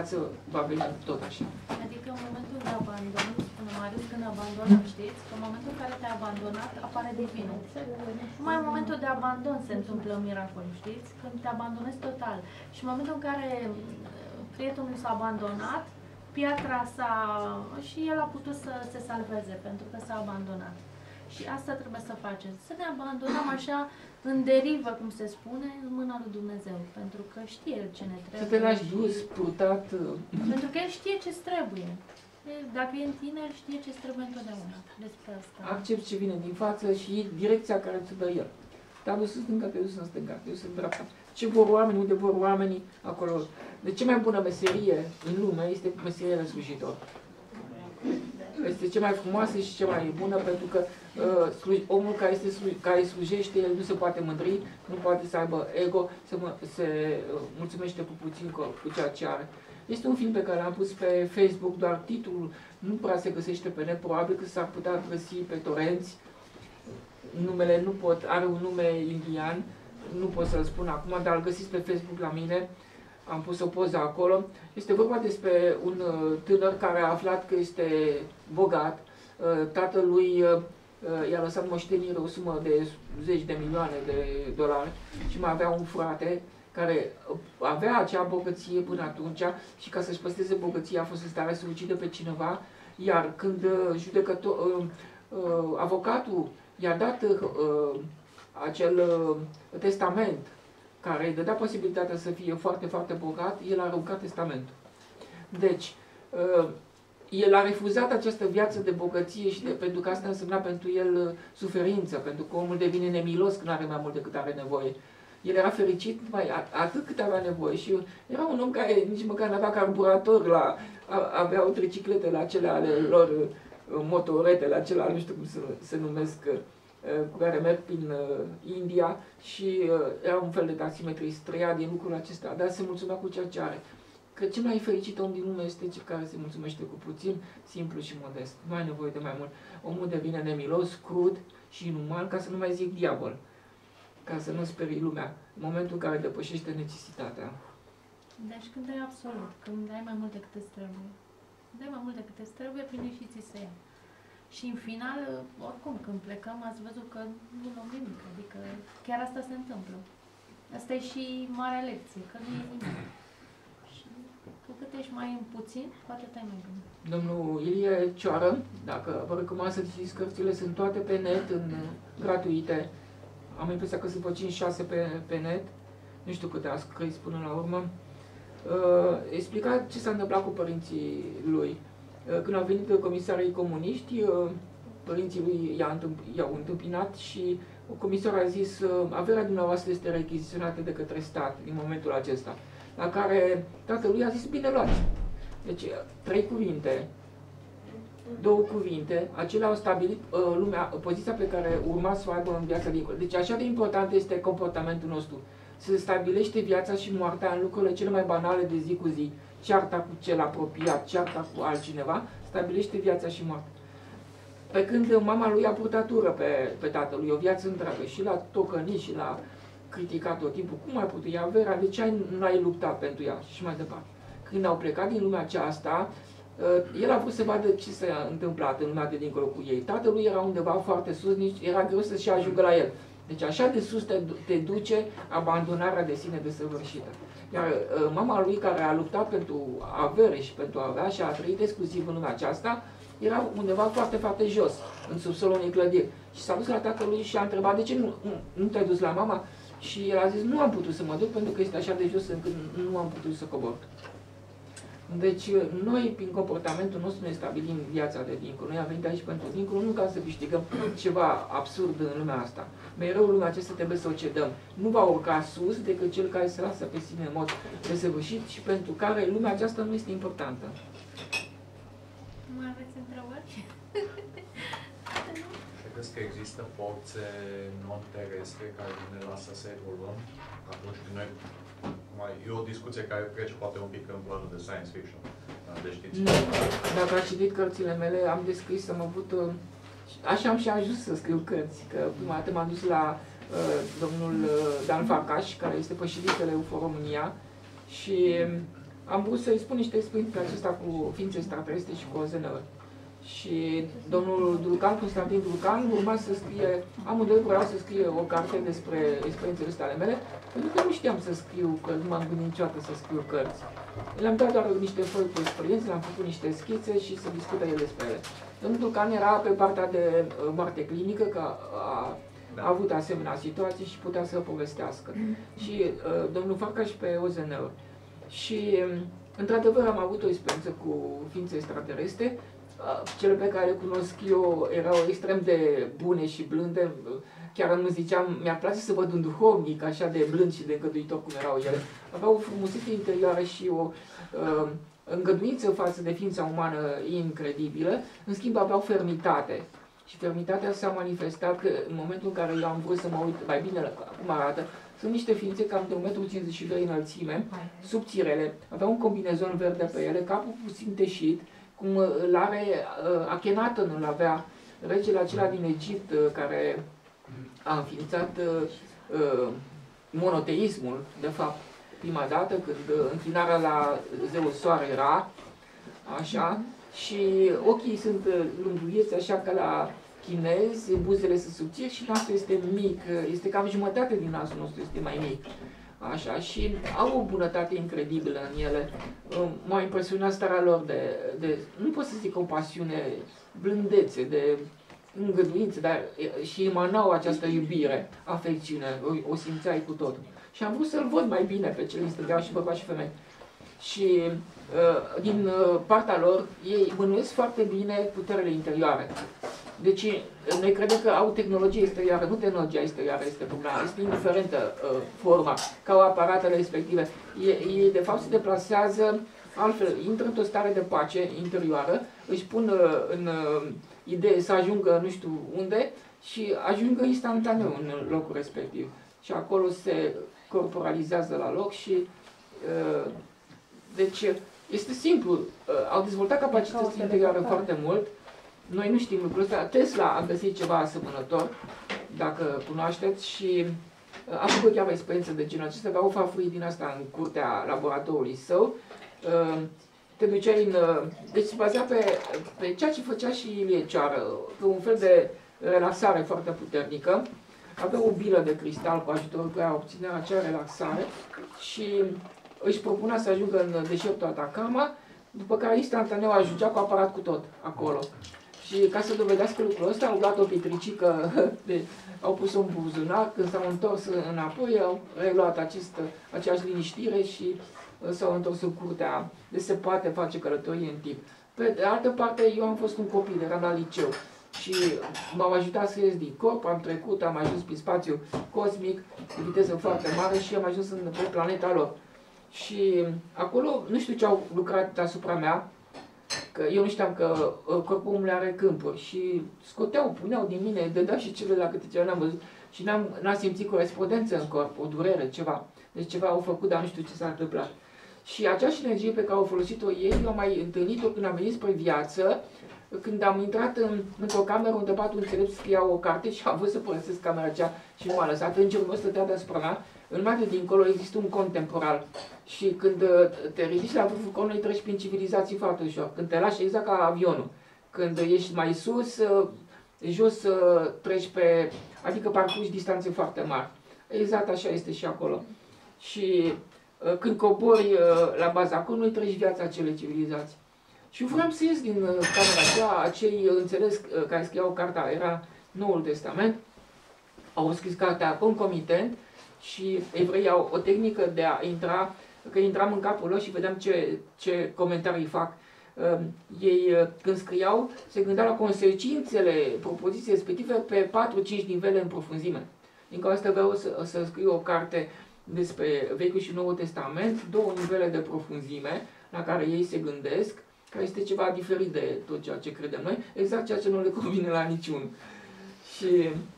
față va veni tot așa. Adică în momentul de abandon, spune Marius, când abandonăm, știți, că în momentul în care te-a abandonat, apare divinul. Numai în momentul de abandon se întâmplă miracol, știți? Când te abandonezi total. Și în momentul în care uh, prietenul s-a abandonat, piatra s-a... și el a putut să se salveze, pentru că s-a abandonat. Și asta trebuie să facem. Să ne abandonăm așa în derivă, cum se spune, în mâna lui Dumnezeu. Pentru că știe El ce ne trebuie. Să te lași dus, purtat. Pentru că El știe ce trebuie. Dacă e în tine, El știe ce trebuie întotdeauna. Despre asta. Accept ce vine din față și direcția care ți dă El. Te-a dus în stânga, te-a dus în stânga, te-a dus în dreapta. Ce vor oamenii, unde vor oamenii, acolo. De ce mai bună meserie în lume este meseria de slujitor. Este cea mai frumoasă și cea mai bună pentru că uh, omul care, este, care slujește, el nu se poate mândri, nu poate să aibă ego, se, se uh, mulțumește cu puțin cu, cu ceea ce are. Este un film pe care l-am pus pe Facebook, doar titlul nu prea se găsește pe net, probabil că s-ar putea găsi pe torenți. Numele nu pot, are un nume indian, nu pot să-l spun acum, dar îl găsiți pe Facebook la mine am pus o poză acolo. Este vorba despre un uh, tânăr care a aflat că este bogat. Uh, tatălui uh, i-a lăsat moștenire o sumă de zeci de milioane de dolari și mai avea un frate care avea acea bogăție până atunci și ca să-și păstreze bogăția a fost în stare să ucidă pe cineva, iar când judecător, avocatul i-a dat acel testament care îi dădea posibilitatea să fie foarte, foarte bogat, el a aruncat testamentul. Deci, uh, el a refuzat această viață de bogăție și de, pentru că asta însemna pentru el uh, suferință, pentru că omul devine nemilos când are mai mult decât are nevoie. El era fericit mai atât cât avea nevoie și era un om care nici măcar nu avea carburator la, avea o triciclete la cele ale lor, uh, motorete la cele, nu știu cum se, se numesc, Uh, cu care merg prin uh, India și uh, era un fel de taximetrist, trăia din lucrul acesta, dar se mulțumea cu ceea ce are. Că cel mai fericit om din lume este cel care se mulțumește cu puțin, simplu și modest. Nu ai nevoie de mai mult. Omul devine nemilos, crud și inuman, ca să nu mai zic diavol, ca să nu sperii lumea, în momentul în care depășește necesitatea. Deci când ai absolut, când ai mai mult decât îți trebuie, dai mai mult decât îți trebuie, vine și ți se ia. Și în final, oricum, când plecăm, ați văzut că nu luăm nimic. Adică chiar asta se întâmplă. Asta e și marea lecție, că nu e nimic. Și cu cât ești mai în puțin, cu atât ai mai bine. Domnul Ilie Cioară, dacă vă recomand să citiți cărțile, sunt toate pe net, în gratuite. Am impresia că sunt vreo 5-6 pe, pe net. Nu știu câte a scris până la urmă. Uh, explica ce s-a întâmplat cu părinții lui. Uh, când au venit comisarii comuniști, uh, părinții lui i-au întâmpinat și comisarul a zis uh, averea dumneavoastră este rechiziționată de către stat în momentul acesta. La care tatălui a zis, bine luați. Deci, trei cuvinte, două cuvinte, acelea au stabilit uh, lumea, poziția pe care urma să o aibă în viața dincolo. Deci așa de important este comportamentul nostru. Se stabilește viața și moartea în lucrurile cele mai banale de zi cu zi cearta cu cel apropiat, cearta cu altcineva, stabilește viața și moartea. Pe când mama lui a purtat ură pe, pe tatălui o viață întreagă și l-a tocănit și l-a criticat tot timpul. Cum ai putut? Ea averea, de ce ai, nu ai luptat pentru ea? Și mai departe. Când au plecat din lumea aceasta, uh, el a vrut să vadă ce s-a întâmplat în lumea de dincolo cu ei. Tatălui era undeva foarte sus, nici era greu să-și ajungă la el. Deci așa de sus te, te duce abandonarea de sine desăvârșită. Iar uh, mama lui care a luptat pentru avere și pentru a avea și a trăit exclusiv în lumea aceasta, era undeva foarte, foarte jos, în subsolul unei clădiri. Și s-a dus la tatălui și a întrebat de ce nu, nu, nu te-ai dus la mama? Și el a zis, nu am putut să mă duc pentru că este așa de jos încât nu am putut să cobor. Deci noi, prin comportamentul nostru, ne stabilim viața de dincolo. Noi am venit aici pentru dincolo, nu ca să câștigăm ceva absurd în lumea asta. Mereu lumea aceasta trebuie să o cedăm. Nu va urca sus decât cel care se lasă pe sine în mod desăvârșit și pentru care lumea aceasta nu este importantă. Mai aveți întrebări? Credeți că există forțe non-terestre care ne lasă să evoluăm atunci când noi mai, e o discuție care trece poate un pic în planul de science fiction. De știți? Nu. Dacă ați citit cărțile mele, am descris, am avut... Uh, așa am și ajuns să scriu cărți, că prima dată m-am dus la uh, domnul uh, Dan Farcaș, care este președintele UFO România, și am vrut să-i spun niște experiențe pe acesta cu ființe extraterestre și cu OZN-uri. Și domnul Dulcan, Constantin Dulcan, urma să scrie, amândoi vreau să scrie o carte despre experiențele astea ale mele, pentru că nu știam să scriu, că nu m-am gândit niciodată să scriu cărți. Le-am dat doar niște foi cu experiențe, le-am făcut niște schițe și să discută el despre ele. Domnul Dulcan era pe partea de uh, moarte clinică, că a, a avut asemenea situații și putea să povestească. Și uh, domnul Farcaș pe OZN-uri. Și, um, într-adevăr, am avut o experiență cu ființe extraterestre, cele pe care le cunosc eu erau extrem de bune și blânde. Chiar îmi ziceam, mi-ar place să văd un duhovnic așa de blând și de îngăduitor cum erau ele. Aveau o frumusețe interioară și o uh, îngăduință față de ființa umană incredibilă. În schimb, aveau fermitate. Și fermitatea s-a manifestat că în momentul în care eu am vrut să mă uit mai bine la cum arată, sunt niște ființe cam de 1,52 m înălțime, subțirele, aveau un combinezon verde pe ele, capul puțin teșit, cum îl are uh, Akhenaten, îl avea regele acela din Egipt uh, care a înființat uh, monoteismul, de fapt, prima dată când înclinarea la zeul soare era așa și ochii sunt lungugheți așa ca la chinezi, buzele sunt subțiri și nasul este mic, este cam jumătate din nasul nostru, este mai mic. Așa, și au o bunătate incredibilă în ele. M-a impresionat starea lor de, de, nu pot să zic compasiune, blândețe, de îngăduință, dar și emanau această iubire, afecțiune, o, o simțeai cu totul. Și am vrut să-l văd mai bine pe cele din și bărbați și femei. Și uh, din uh, partea lor, ei bănuiesc foarte bine puterile interioare. Deci, noi credem că au tehnologie exterioară, nu tehnologia exterioară este problema, este indiferentă uh, forma, ca au aparatele respective. Ei, de fapt, se deplasează altfel, intră într-o stare de pace interioară, își pun uh, în uh, idee să ajungă nu știu unde și ajungă instantaneu în locul respectiv. Și acolo se corporalizează la loc și uh, deci este simplu, uh, au dezvoltat capacități interioare foarte mult, noi nu știm lucrul ăsta. Tesla a găsit ceva asemănător, dacă cunoașteți, și uh, a făcut chiar o experiență de genul acesta, avea o farfurie din asta în curtea laboratorului său. Uh, te duceai în... Uh, deci se bazea pe, pe ceea ce făcea și Ilie Ceară, pe un fel de relaxare foarte puternică. Avea o bilă de cristal cu ajutorul care obținea acea relaxare și își propunea să ajungă în deșertul Atacama, după care instantaneu ajungea cu aparat cu tot acolo. Și ca să dovedească lucrul ăsta, au luat o pietricică, de, au pus-o în buzunar, când s-au întors înapoi, au reluat acest, aceeași liniștire și uh, s-au întors în curtea. Deci se poate face călătorie în timp. Pe de altă parte, eu am fost un copil, eram la liceu și m-au ajutat să ies din corp, am trecut, am ajuns prin spațiu cosmic, de viteză foarte mare și am ajuns în, pe planeta lor. Și acolo, nu știu ce au lucrat asupra mea, Că eu nu știam că uh, corpul omului are câmpuri și scoteau, puneau din mine, dădeau și cele la câte ceva n-am văzut și n-am, n-am simțit corespondență în corp, o durere, ceva. Deci ceva au făcut, dar nu știu ce s-a întâmplat. Și aceeași energie pe care au folosit-o ei, eu am mai întâlnit-o când am venit spre viață, când am intrat în, într-o cameră unde patru înțelepți scriau o carte și am vrut să părăsesc camera aceea și nu m-a lăsat. Îngerul meu stătea deasupra mea în mare dincolo există un cont temporal și când uh, te ridici la vârful conului treci prin civilizații foarte ușor. Când te lași exact ca avionul. Când ești mai sus, uh, jos uh, treci pe, adică parcurgi distanțe foarte mari. Exact așa este și acolo. Și când cobori la baza conului, treci viața acelei civilizații. Și vreau să ies din camera aceea, acei înțeles care scriau cartea, era Noul Testament, au scris cartea concomitent și evreii au o tehnică de a intra, că intram în capul lor și vedeam ce, ce comentarii fac. Uh, ei, uh, când scriau, se gândeau la consecințele propoziției respective pe 4-5 nivele în profunzime. Din cauza asta vreau să, să scriu o carte despre Vechiul și Noul Testament, două nivele de profunzime la care ei se gândesc, care este ceva diferit de tot ceea ce credem noi, exact ceea ce nu le convine la niciun. Și pentru,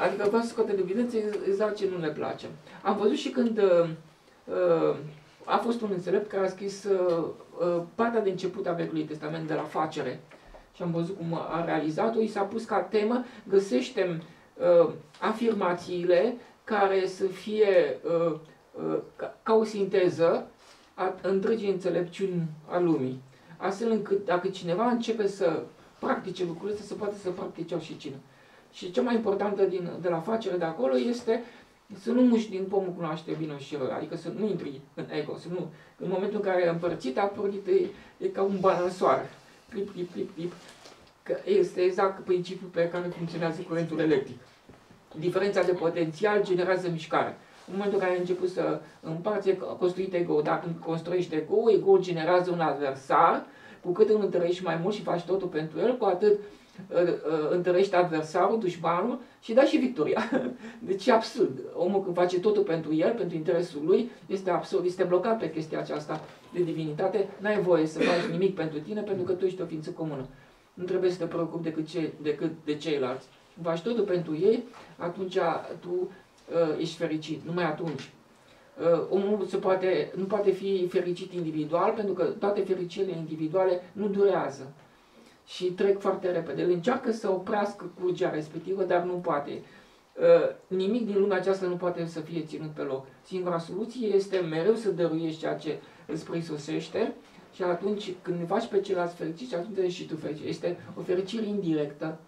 adică vreau să scoate de evidență exact ce nu ne place. Am văzut și când uh, uh, a fost un înțelept care a scris uh, uh, partea de început a Vechiului Testament de la facere și am văzut cum a realizat-o, i s-a pus ca temă, găsește uh, afirmațiile care să fie uh, uh, ca, ca o sinteză a întregii înțelepciuni a lumii, astfel încât dacă cineva începe să practice lucrurile, să se poate să practice și cine. Și cea mai importantă din, de la facere de acolo este să nu muși din pomul cunoaște binul și rău, adică să nu intri în ego, să nu, în momentul în care e împărțit, a pornit, e, e ca un balansoar, clip, clip, clip, clip, că este exact principiul pe care funcționează curentul electric. Diferența de potențial generează mișcare. În momentul în care ai început să împarți construit ego, dacă construiești ego, ego generează un adversar, cu cât îl întărești mai mult și faci totul pentru el, cu atât întărești adversarul, dușmanul și da și victoria. Deci e absurd. Omul când face totul pentru el, pentru interesul lui, este absurd, este blocat pe chestia aceasta de divinitate. N-ai voie să faci nimic pentru tine pentru că tu ești o ființă comună. Nu trebuie să te preocupi decât, ce, decât de ceilalți. Faci totul pentru ei, atunci tu uh, ești fericit. Numai atunci. Uh, omul se poate, nu poate fi fericit individual pentru că toate fericirile individuale nu durează și trec foarte repede. El încearcă să oprească curgea respectivă, dar nu poate. Uh, nimic din lumea aceasta nu poate să fie ținut pe loc. Singura soluție este mereu să dăruiești ceea ce îți prisosește și atunci când faci pe ceilalți fericiți, atunci ești și tu fericit. Este o fericire indirectă.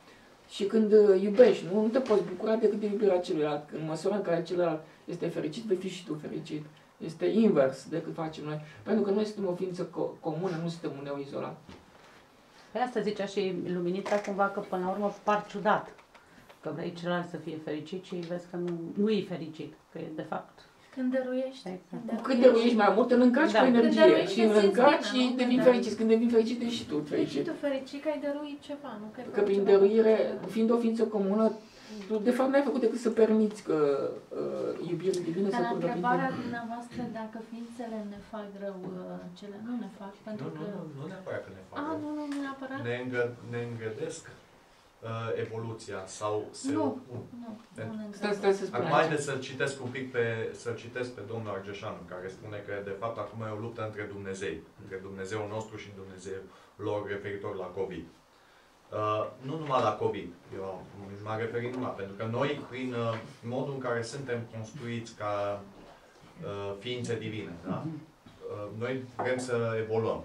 Și când uh, iubești, nu, nu te poți bucura decât de iubirea celuilalt. În măsura în care celălalt este fericit, vei fi și tu fericit. Este invers decât facem noi. Pentru că noi suntem o ființă co- comună, nu suntem un eu izolat. Pe asta zicea și Luminița cumva că până la urmă par ciudat. Că vrei celălalt să fie fericit și vezi că nu, nu e fericit. Că e de fapt când dăruiești. Exact. Cu cât dăruiești mai mult, îl încarci Da. cu Când energie dăruiești, și te îl simți încarci bine, și nu? devii Da. fericit. Când devii fericit, ești și tu Ești și fericit. tu fericit că ai dăruit ceva, nu că ai Că făcut prin ceva. dăruire, fiind o ființă comună, tu de fapt n-ai făcut decât să permiți că uh, iubirea divină Dar să la curgă prin întrebarea tine. dumneavoastră dacă ființele ne fac rău, uh, cele nu ne fac, pentru Nu, că... nu, nu, nu neapărat că ne fac A, rău. nu, nu, nu neapărat? ne, îngă, ne îngădesc uh, evoluția sau se Nu. opun. Nu, Stai, nu ne stai întrebăm. să spun Acum aici. haideți să citesc un pic pe, să citesc pe domnul Argeșanu, care spune că de fapt acum e o luptă între Dumnezei, între Dumnezeul nostru și Dumnezeu lor referitor la COVID. Uh, nu numai la COVID, eu m-am referit numai, pentru că noi, prin uh, modul în care suntem construiți ca uh, ființe divine, da? uh, noi vrem să evoluăm.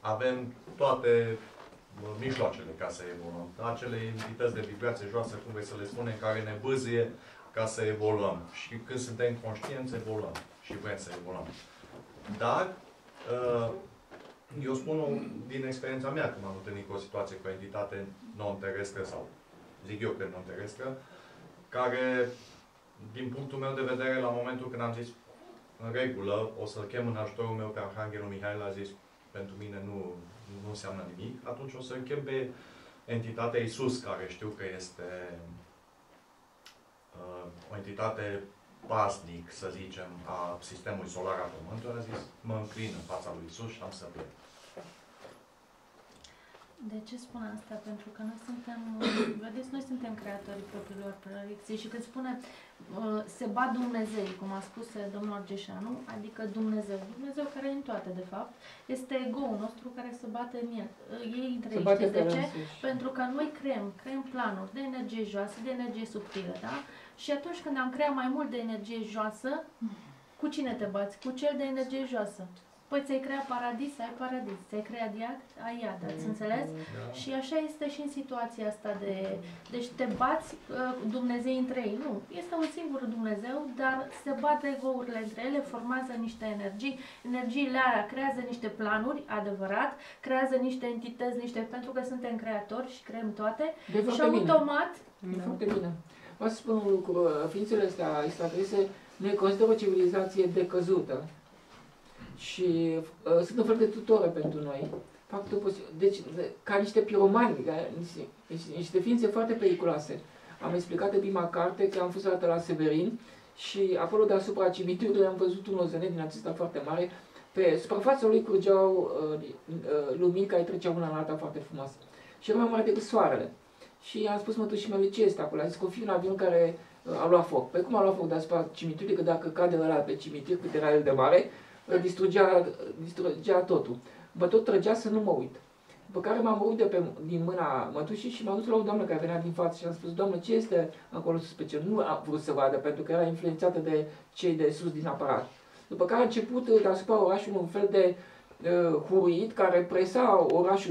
Avem toate uh, mijloacele ca să evoluăm. Acele entități de vibrație joasă, cum vrei să le spunem, care ne bâzie ca să evoluăm. Și când suntem conștienți, evoluăm. Și vrem să evoluăm. Dar, uh, eu spun o, din experiența mea, când m-am întâlnit cu o situație cu o entitate non-terestră sau zic eu că non-terestră, care, din punctul meu de vedere, la momentul când am zis în regulă, o să-l chem în ajutorul meu pe Arhanghelul Mihail, a zis, pentru mine nu, nu înseamnă nimic, atunci o să-l chem pe entitatea Isus, care știu că este uh, o entitate pasnic, să zicem, a sistemului solar a Pământului, a zis, mă înclin în fața lui Isus și am să plec. De ce spun asta? Pentru că noi suntem, vedeți, noi suntem creatorii propriilor proiecții și când spune uh, se bat Dumnezeu, cum a spus uh, domnul Argeșanu, adică Dumnezeu, Dumnezeu care e în toate, de fapt, este ego-ul nostru care se bate în el. Uh, Ei între Se ei, bate știți de pe ce? însuși. Pentru că noi creăm, creăm planuri de energie joasă, de energie subtilă, da? Și atunci când am creat mai mult de energie joasă, cu cine te bați? Cu cel de energie joasă. Păi ți-ai creat paradis, ai paradis. Ți-ai creat iad, ai iad. Ați înțeles? Da? Și așa este și în situația asta de... Deci te bați uh, Dumnezei între ei. Nu. Este un singur Dumnezeu, dar se bat ego-urile între ele, formează niște energii. Energiile alea creează niște planuri, adevărat, creează niște entități, niște... pentru că suntem creatori și creăm toate. De Și foarte bine. automat, E foarte bine. Vă să spun un lucru. Ființele astea extraterese ne consideră o civilizație decăzută. Și uh, sunt un fel de tutore pentru noi. Fac tot posibil. Deci, de, ca niște piromani, ca niște, niște, niște ființe foarte periculoase. Am explicat în prima carte că am fost odată la Severin și acolo deasupra cimitirului am văzut un ozenet din acesta foarte mare. Pe suprafața lui curgeau uh, uh, lumini care treceau una în alta foarte frumos. Și era mai mare decât soarele. Și am spus mătușii mele ce este acolo. A zis că o fi un avion care uh, a luat foc. Păi cum a luat foc deasupra cimitirului? Că dacă cade ăla pe cimitir, cât era el de mare, uh, distrugea, distrugea totul. Mă tot trăgea să nu mă uit. După care m-am uit de pe, din mâna mătușii și m-am dus la o doamnă care venea din față și am spus, doamnă, ce este acolo sus pe cer? Nu a vrut să vadă, pentru că era influențată de cei de sus din aparat. după care a început uh, deasupra orașului un fel de uh, huruit care presa orașul